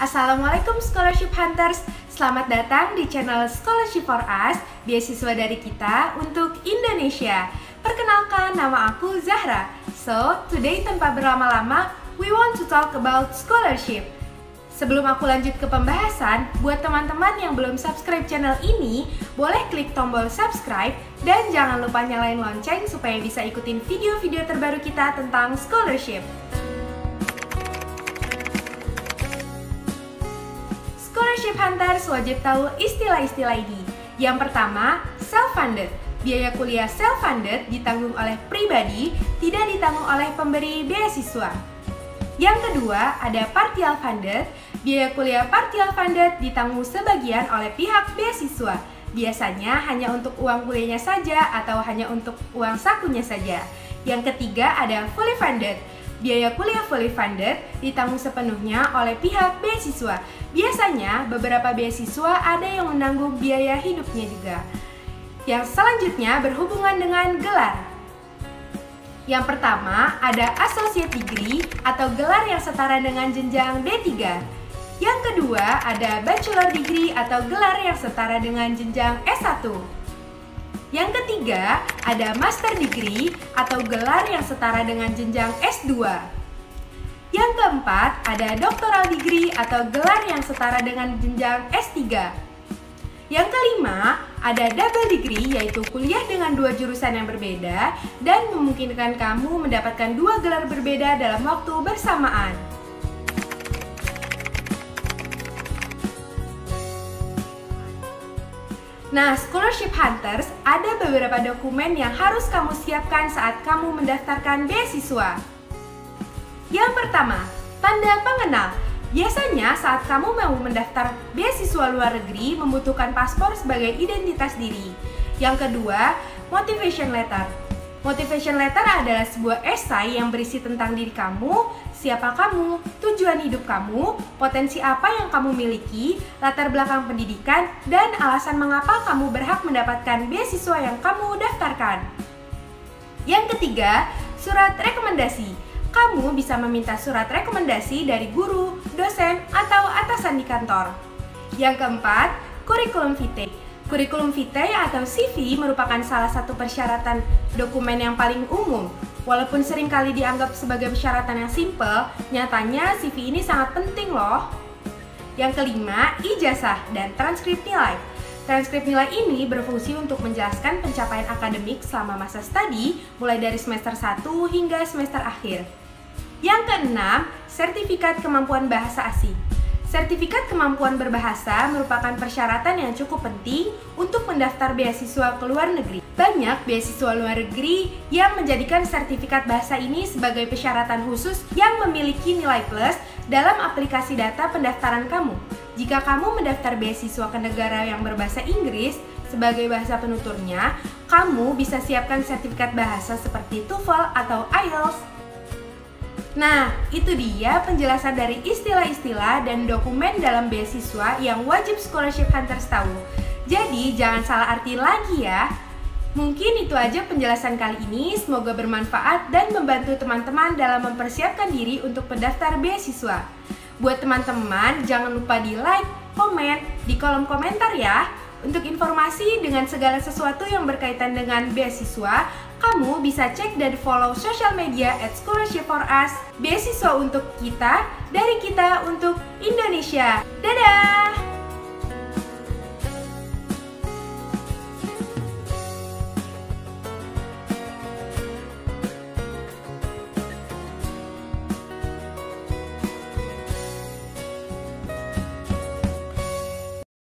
Assalamualaikum Scholarship Hunters. Selamat datang di channel Scholarship for Us Beasiswa dari kita untuk Indonesia. Perkenalkan, nama aku Zahra. So, today tanpa berlama-lama We want to talk about scholarship Sebelum aku lanjut ke pembahasan, buat teman-teman yang belum subscribe channel ini, boleh klik tombol subscribe dan jangan lupa nyalain lonceng supaya bisa ikutin video-video terbaru kita tentang scholarship. Scholarship Hunters wajib tahu istilah-istilah ini. Yang pertama, self-funded. Biaya kuliah self-funded ditanggung oleh pribadi, tidak ditanggung oleh pemberi beasiswa. Yang kedua, ada partial funded. Biaya kuliah partial funded ditanggung sebagian oleh pihak beasiswa. Biasanya hanya untuk uang kuliahnya saja atau hanya untuk uang sakunya saja. Yang ketiga, ada fully funded. Biaya kuliah fully funded ditanggung sepenuhnya oleh pihak beasiswa. Biasanya, beberapa beasiswa ada yang menanggung biaya hidupnya juga. Yang selanjutnya berhubungan dengan gelar. Yang pertama, ada Associate Degree atau gelar yang setara dengan jenjang D3. Yang kedua, ada Bachelor Degree atau gelar yang setara dengan jenjang S1. Yang ketiga, ada Master Degree atau gelar yang setara dengan jenjang S2. Yang keempat, ada Doctoral Degree atau gelar yang setara dengan jenjang S3. Yang kelima, ada double degree yaitu kuliah dengan dua jurusan yang berbeda dan memungkinkan kamu mendapatkan dua gelar berbeda dalam waktu bersamaan. Nah, Scholarship Hunters ada beberapa dokumen yang harus kamu siapkan saat kamu mendaftarkan beasiswa. Yang pertama, tanda pengenal. Biasanya saat kamu mau mendaftar beasiswa luar negeri membutuhkan paspor sebagai identitas diri. Yang kedua, motivation letter. Motivation letter adalah sebuah esai yang berisi tentang diri kamu, siapa kamu, tujuan hidup kamu, potensi apa yang kamu miliki, latar belakang pendidikan, dan alasan mengapa kamu berhak mendapatkan beasiswa yang kamu daftarkan. Yang ketiga, surat rekomendasi kamu bisa meminta surat rekomendasi dari guru, dosen, atau atasan di kantor. Yang keempat, kurikulum vitae. Kurikulum vitae atau CV merupakan salah satu persyaratan dokumen yang paling umum. Walaupun sering kali dianggap sebagai persyaratan yang simple, nyatanya CV ini sangat penting loh. Yang kelima, ijazah dan transkrip nilai. Transkrip nilai ini berfungsi untuk menjelaskan pencapaian akademik selama masa studi, mulai dari semester 1 hingga semester akhir. Yang keenam, sertifikat kemampuan bahasa asing. Sertifikat kemampuan berbahasa merupakan persyaratan yang cukup penting untuk mendaftar beasiswa ke luar negeri. Banyak beasiswa luar negeri yang menjadikan sertifikat bahasa ini sebagai persyaratan khusus yang memiliki nilai plus dalam aplikasi data pendaftaran kamu. Jika kamu mendaftar beasiswa ke negara yang berbahasa Inggris sebagai bahasa penuturnya, kamu bisa siapkan sertifikat bahasa seperti TOEFL atau IELTS Nah, itu dia penjelasan dari istilah-istilah dan dokumen dalam beasiswa yang wajib scholarship hunters tahu. Jadi, jangan salah arti lagi ya. Mungkin itu aja penjelasan kali ini, semoga bermanfaat dan membantu teman-teman dalam mempersiapkan diri untuk pendaftar beasiswa. Buat teman-teman, jangan lupa di like, komen, di kolom komentar ya. Untuk informasi dengan segala sesuatu yang berkaitan dengan beasiswa, kamu bisa cek dan follow sosial media at Scholarship for Us, beasiswa untuk kita, dari kita untuk Indonesia. Dadah!